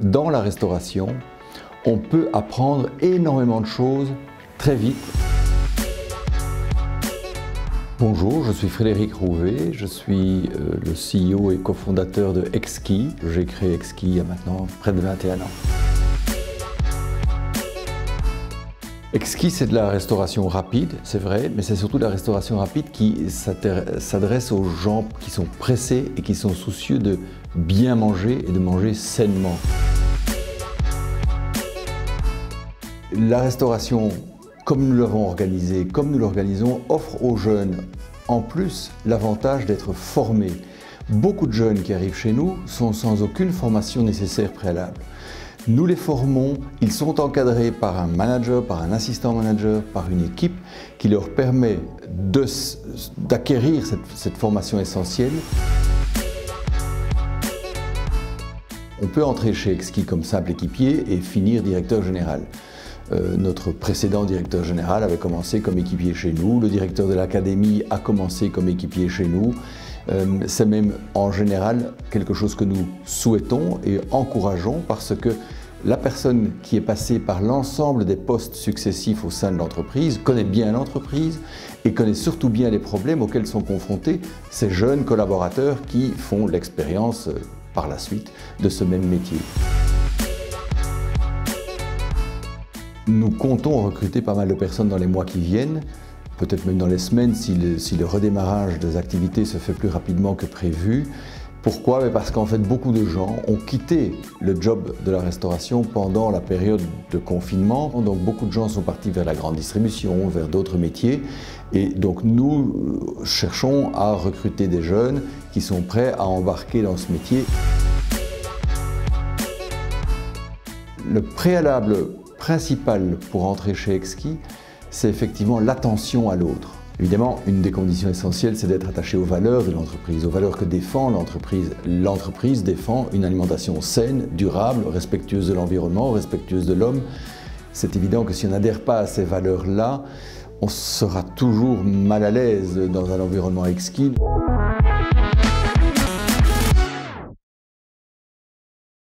Dans la restauration, on peut apprendre énormément de choses très vite. Bonjour, je suis Frédéric Rouvet, je suis euh, le CEO et cofondateur de Exki. J'ai créé Exki il y a maintenant près de 21 ans. Exki, c'est de la restauration rapide, c'est vrai, mais c'est surtout de la restauration rapide qui s'adresse aux gens qui sont pressés et qui sont soucieux de bien manger et de manger sainement. La restauration, comme nous l'avons organisée, comme nous l'organisons, offre aux jeunes en plus l'avantage d'être formés. Beaucoup de jeunes qui arrivent chez nous sont sans aucune formation nécessaire préalable. Nous les formons, ils sont encadrés par un manager, par un assistant manager, par une équipe qui leur permet d'acquérir cette, formation essentielle. On peut entrer chez Exki comme simple équipier et finir directeur général. Euh, notre précédent directeur général avait commencé comme équipier chez nous, le directeur de l'académie a commencé comme équipier chez nous. Euh, c'est même en général quelque chose que nous souhaitons et encourageons parce que la personne qui est passée par l'ensemble des postes successifs au sein de l'entreprise connaît bien l'entreprise et connaît surtout bien les problèmes auxquels sont confrontés ces jeunes collaborateurs qui font l'expérience euh, par la suite de ce même métier. Nous comptons recruter pas mal de personnes dans les mois qui viennent peut-être même dans les semaines si le, redémarrage des activités se fait plus rapidement que prévu. Pourquoi? Parce qu'en fait, beaucoup de gens ont quitté le job de la restauration pendant la période de confinement. Donc, beaucoup de gens sont partis vers la grande distribution, vers d'autres métiers. Et donc, nous euh, cherchons à recruter des jeunes qui sont prêts à embarquer dans ce métier. Le préalable principal pour entrer chez Exki, c'est effectivement l'attention à l'autre. Évidemment, une des conditions essentielles, c'est d'être attaché aux valeurs de l'entreprise, aux valeurs que défend l'entreprise. L'entreprise défend une alimentation saine, durable, respectueuse de l'environnement, respectueuse de l'homme. C'est évident que si on n'adhère pas à ces valeurs-là, on sera toujours mal à l'aise dans un environnement exquis.